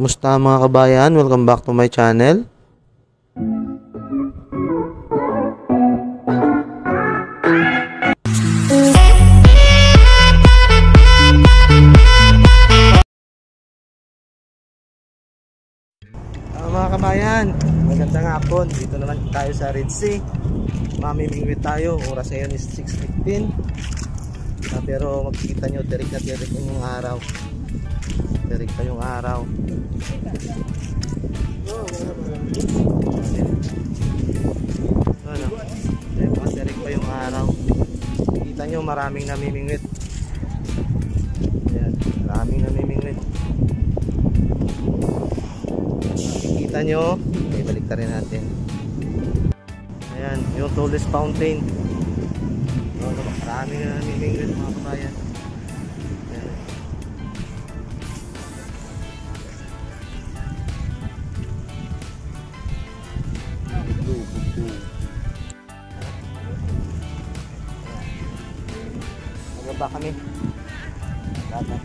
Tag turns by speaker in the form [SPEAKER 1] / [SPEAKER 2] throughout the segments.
[SPEAKER 1] Kumusta mga kabayan? Welcome back to my channel. Ah, mga kabayan, magandang hapon. Dito naman tayo sa Red Sea. Mamimingwit tayo. Oras ngayon is 6.15. Ah, pero makikita nyo, tirik na tirik yung araw. Tirik pa yung araw. Ano? Ayan, Matirik pa yung araw. Kita nyo, maraming namimingwit. Ayan, maraming namimingwit. Kita nyo, may balik rin natin. Ayan, yung tallest fountain. Ano, maraming namimingwit mga kabayan. kami. Lahat.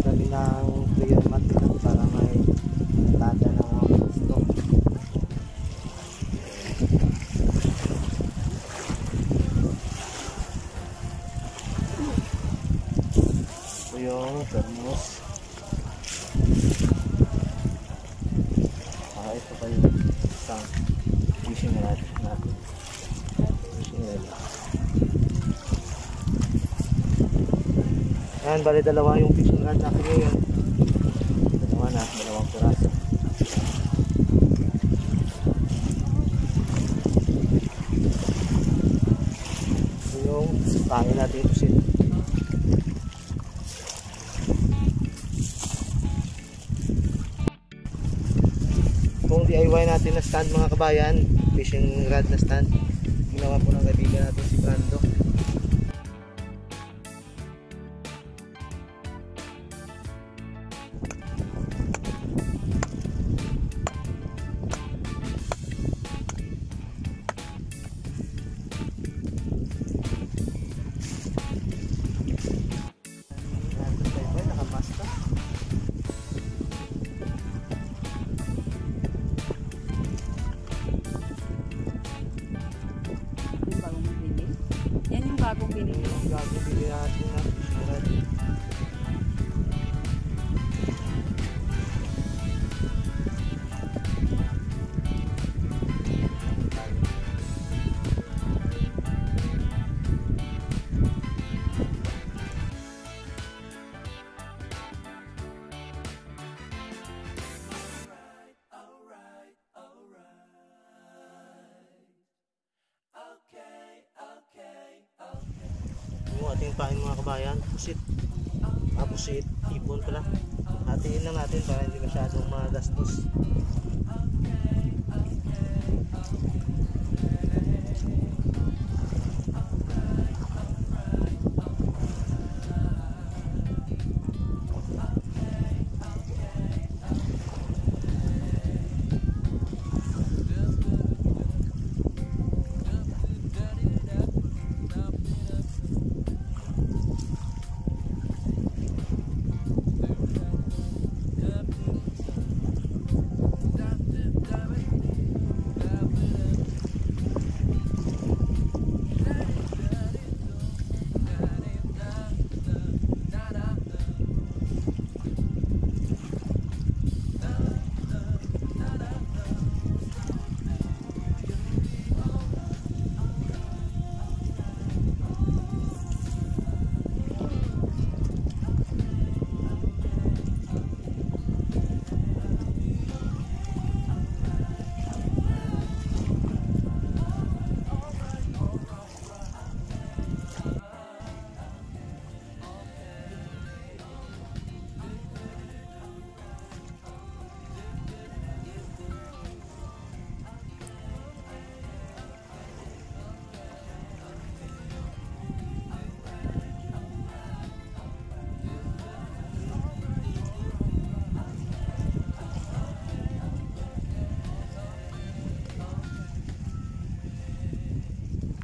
[SPEAKER 1] Kami ng prayer mat lang para may tanda ng mga gusto. Ito yung thermos. Ah, ito pa yung isang fishing rod natin. Fishing rod. Yan, bali dalawa yung fishing rod natin ngayon. Dalawa na, dalawang piraso. Ito yung tangin natin ito sin. Kung DIY natin na stand mga kabayan, fishing rod na stand, ginawa po ng kaibigan natin si Brando. आगे भी आ ating pain mga kabayan, pusit. Ah, pusit, ipon pala. Hatiin lang natin para hindi masyadong magastos.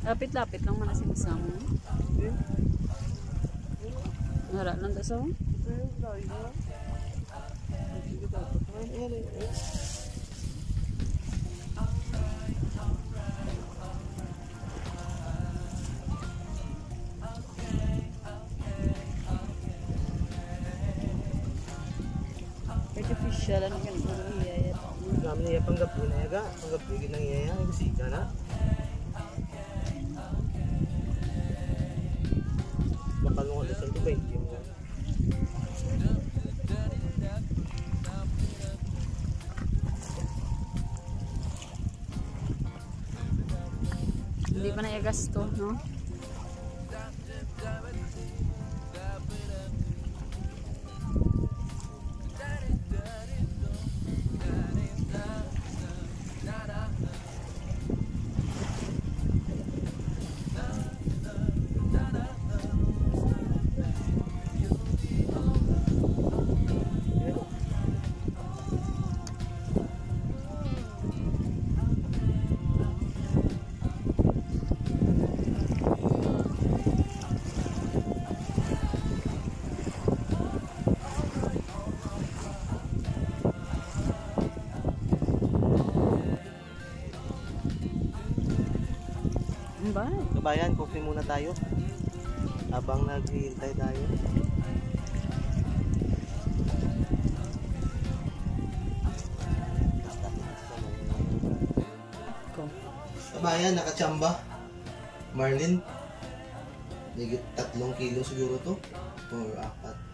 [SPEAKER 2] Lapit-lapit lang man asin sa mo. Nara lang ta sa mo? Artificial ano ini nangyayari. Ang
[SPEAKER 1] dami niya panggap na yaga, panggap na nangyayari, kasi ka na. Bakal mo sa 120 mo.
[SPEAKER 2] Hindi pa na gasto, no? Ba?
[SPEAKER 1] Kabayan, coffee muna tayo. Habang naghihintay tayo. Kabayan, nakachamba. Marlin. Higit tatlong kilo siguro to. Or apat.